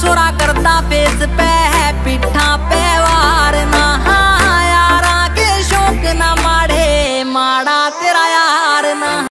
छोरा करता पे